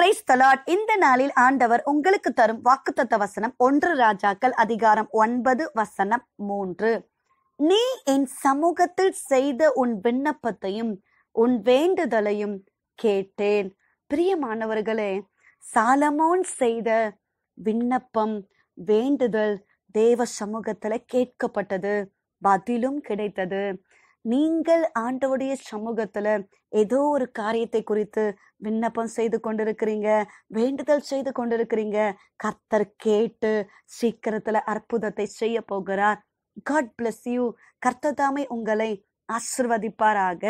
Price தலாட் இந்த நாளில் ஆண்டவர் உங்களுக்கு தரும் வாக்குத்தத்த வசனம் ஒன்று ராஜாக்கள் அதிகாரம் ஒன்பது வசனம் மூன்று. நீ என் சமூகத்தில் செய்த உன் விண்ணப்பத்தையும் உன் வேண்டுதலையும் கேட்டேன். பிரியமானவர்களே சாலமோன் செய்த விண்ணப்பம் வேண்டுதல் தேவ சமூகத்துல கேட்கப்பட்டது பதிலும் கிடைத்தது. நீங்கள் ஆண்டவுடைய சமூகத்துல ஏதோ ஒரு காரியத்தை குறித்து விண்ணப்பம் செய்து கொண்டிருக்கிறீங்க வேண்டுதல் செய்து கொண்டிருக்கிறீங்க கர்த்தர் கேட்டு சீக்கிரத்துல அற்புதத்தை செய்ய போகிறார். காட் பிளஸ் யூ கர்த்ததாமை உங்களை ஆசிர்வதிப்பாராக.